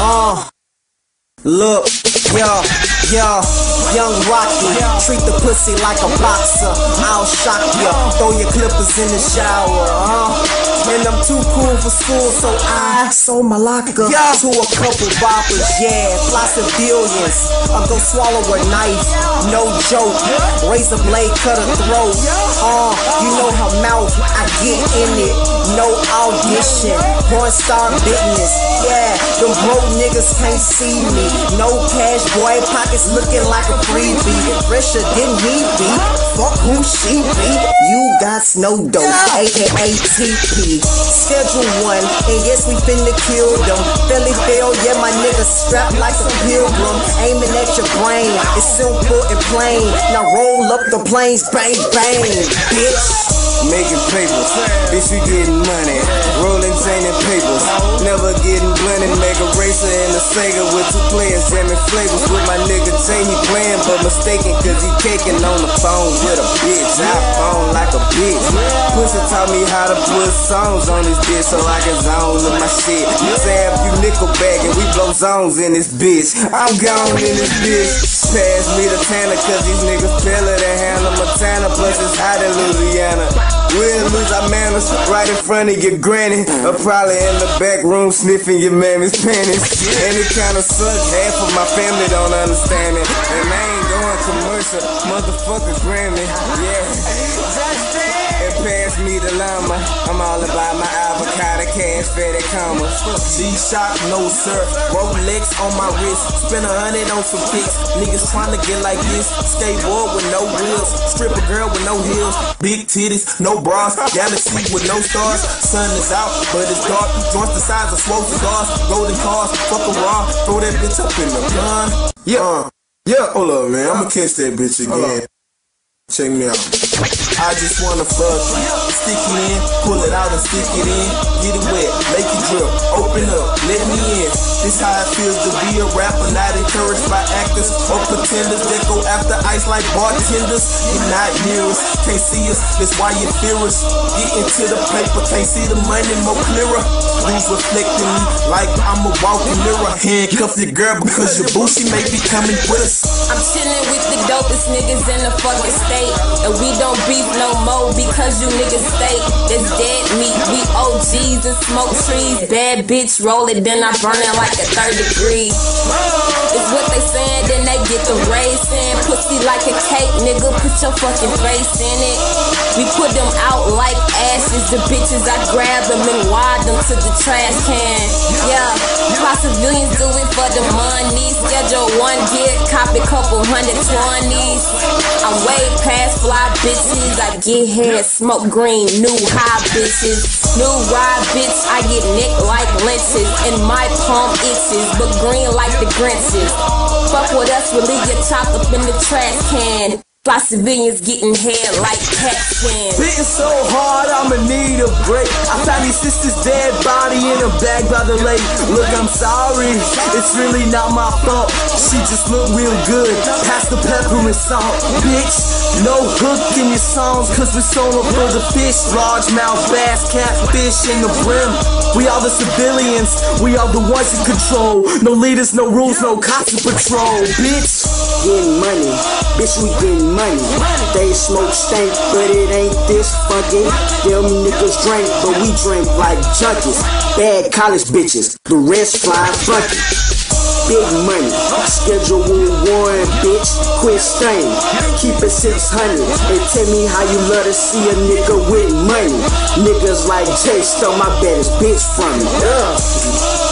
Ah. Look, yo, yo, young Rocky, treat the pussy like a boxer. I'll shock ya, throw your clippers in the shower, huh? And I'm too cool for school, so I sold my locker yeah. to a couple boppers, yeah, of billions. I go swallow a knife, no joke. Razor blade cut a throat. Uh, you know how mouth I get in it, no audition. Porn star business, yeah. Them broke niggas can't see me. No cash, boy, pockets looking like a freebie. Fresher than me be. Fuck who she be. You got no dope, aka TP. Schedule one, and yes, we finna kill them. Philly fail, yeah, my nigga strapped like a pilgrim. Aiming at your brain, it's simple and plain. Now roll up the planes, bang, bang, bitch. Making papers, bitch, we getting money. Rolling and papers. Never getting blended. Make a racer and a Sega with two players. Jamming flavors with my nigga. He playing, but mistaken, cause he caking on the phone with a bitch. I phone like a bitch. Pussy taught me how to put songs on this bitch so I can zone in my shit. You Sam, you nickel bag and we blow zones in this bitch. I'm gone in this bitch. Pass me the Tanner, cause these niggas better than Hannah Montana. Plus it's hot in Louisiana. We'll lose our manners right in front of your granny. Or probably in the back room sniffing your mammy's panties. And it kinda sucks, half of my family don't understand it. And I ain't going commercial, motherfucker Grammy. Yeah. And pass me the llama. I'm all about my avocado cash, fatty commas. G-Shock, no sir. Rolex on my wrist. Spend a hundred on some kicks. Niggas trying to get like this. Skateboard with no wheels. Stripper girl with no heels. Big titties, no bras. Galaxy with no stars. Sun is out, but it's dark. Joints the size of smoke cigars. Golden cars, fuck a raw. Throw that bitch up in the gun. Yeah. Uh, yeah, hold up, man. I'ma catch that bitch again. Check me out. I just wanna fuck you. Stick it in, pull it out and stick it in. Get it wet, make it drip. Open up, let me. This how it feels to be a rapper, not encouraged by actors or pretenders that go after ice like bartenders. You're not near us, can't see us, that's why you fear us. Get into the paper, can't see the money more clearer. Who's reflecting me like I'm a walking mirror. Handcuff your girl because your booty may be coming with us. I'm chilling with the dopest niggas in the fucking state. And we don't beef no more because you niggas stay. It's dead meat. We OGs and smoke trees. Bad bitch roll it, then I burn it like a third degree. It's what they saying, then they get the racing. Pussy like a cake, nigga. Put your fucking face in it. We put them out like ashes. The bitches, I grab them and wad them to the trash can. Yeah, my civilians do it for the money. Schedule one get, copy couple hundred twenties. I'm way past fly bitches. I get head, smoke green, new high bitches. New ride bitch, I get nick like lynches. And my palm itches, but green like the Grinches. Fuck with us, we leave your top up in the trash can. Fly civilians getting head like cat skin. Beating so hard, I'ma need a break. I found these sisters dead body in a bag by the lake. Look, I'm sorry, it's really not my fault. She just look real good. Pass the pepper and salt, bitch. No hook in your songs, cause we're solo for the fish. Large mouth bass, catfish in the brim. We are the civilians, we are the ones in control. No leaders, no rules, no cops to patrol, bitch. Getting money, bitch, we getting money. They smoke stank, but it ain't this fucking. Them niggas drink, but we drink like junkies. Bad college bitches, the rest fly funky. Big money, schedule one, bitch, quit stain. Keep it 600 and tell me how you love to see a nigga with money. Niggas like Jay stole my baddest bitch from me. Ugh.